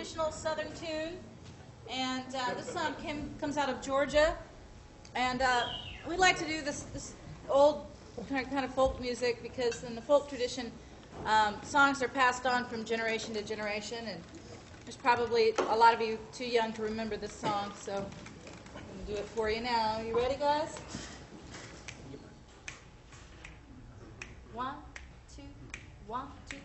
traditional Southern tune, and uh, this song came, comes out of Georgia, and uh, we like to do this, this old kind of, folk music because in the folk tradition, um, songs are passed on from generation to generation, and there's probably a lot of you too young to remember this song, so I'm going to do it for you now. You ready, guys? One, two, one, two.